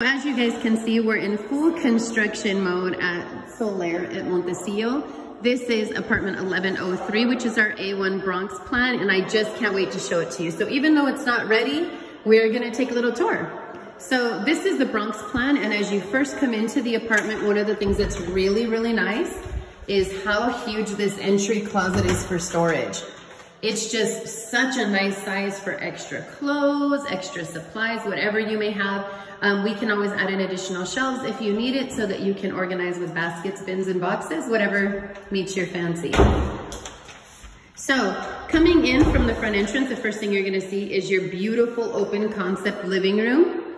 As you guys can see, we're in full construction mode at Solaire at Montecillo. This is apartment 1103, which is our A1 Bronx plan, and I just can't wait to show it to you. So even though it's not ready, we're gonna take a little tour. So this is the Bronx plan, and as you first come into the apartment, one of the things that's really, really nice is how huge this entry closet is for storage. It's just such a nice size for extra clothes, extra supplies, whatever you may have. Um, we can always add in additional shelves if you need it so that you can organize with baskets, bins, and boxes, whatever meets your fancy. So coming in from the front entrance, the first thing you're gonna see is your beautiful open concept living room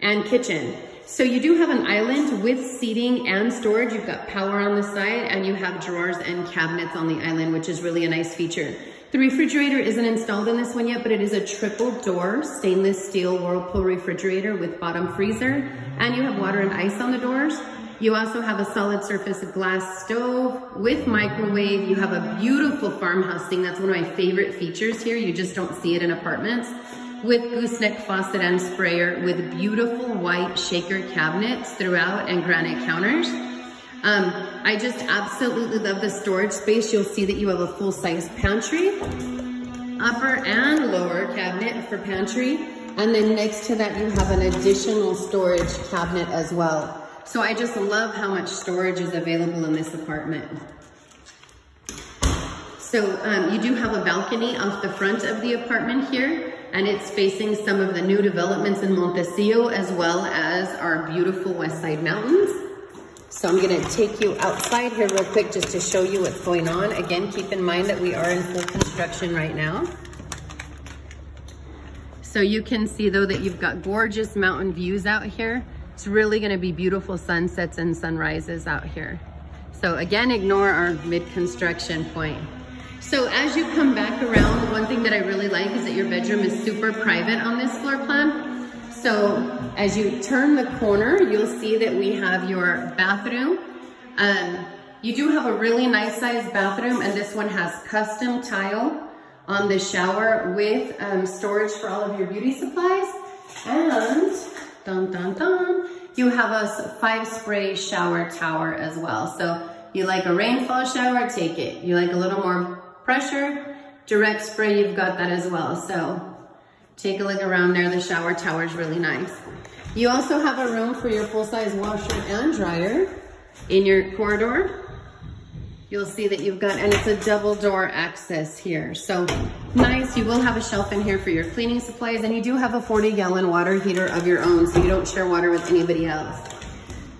and kitchen. So you do have an island with seating and storage. You've got power on the side and you have drawers and cabinets on the island, which is really a nice feature. The refrigerator isn't installed in this one yet, but it is a triple door stainless steel Whirlpool refrigerator with bottom freezer. And you have water and ice on the doors. You also have a solid surface glass stove with microwave. You have a beautiful farmhouse thing. That's one of my favorite features here. You just don't see it in apartments with gooseneck faucet and sprayer with beautiful white shaker cabinets throughout and granite counters. Um, I just absolutely love the storage space. You'll see that you have a full-size pantry, upper and lower cabinet for pantry. And then next to that, you have an additional storage cabinet as well. So I just love how much storage is available in this apartment. So um, you do have a balcony off the front of the apartment here, and it's facing some of the new developments in Montecillo as well as our beautiful West Side Mountains. So I'm gonna take you outside here real quick just to show you what's going on. Again, keep in mind that we are in full construction right now. So you can see though that you've got gorgeous mountain views out here. It's really gonna be beautiful sunsets and sunrises out here. So again, ignore our mid-construction point. So as you come back around, one thing that I really like is that your bedroom is super private on this floor plan. So as you turn the corner, you'll see that we have your bathroom. Um, you do have a really nice sized bathroom and this one has custom tile on the shower with um, storage for all of your beauty supplies. And dun dun dun, you have a five spray shower tower as well. So you like a rainfall shower, take it. You like a little more pressure, direct spray, you've got that as well. So take a look around there. The shower tower is really nice. You also have a room for your full-size washer and dryer in your corridor. You'll see that you've got, and it's a double door access here. So nice, you will have a shelf in here for your cleaning supplies and you do have a 40 gallon water heater of your own so you don't share water with anybody else.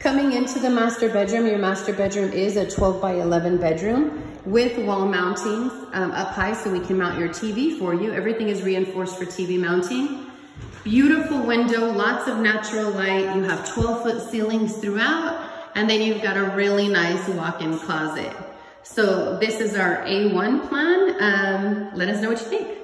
Coming into the master bedroom, your master bedroom is a 12 by 11 bedroom with wall mountings um, up high so we can mount your TV for you. Everything is reinforced for TV mounting. Beautiful window, lots of natural light. You have 12 foot ceilings throughout and then you've got a really nice walk-in closet. So this is our A1 plan. Um, let us know what you think.